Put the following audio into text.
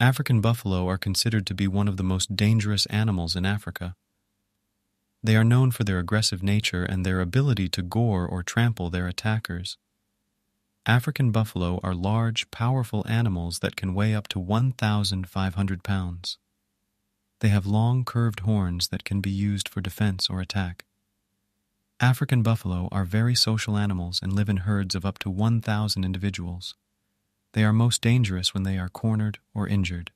African buffalo are considered to be one of the most dangerous animals in Africa. They are known for their aggressive nature and their ability to gore or trample their attackers. African buffalo are large, powerful animals that can weigh up to 1,500 pounds. They have long, curved horns that can be used for defense or attack. African buffalo are very social animals and live in herds of up to 1,000 individuals. They are most dangerous when they are cornered or injured.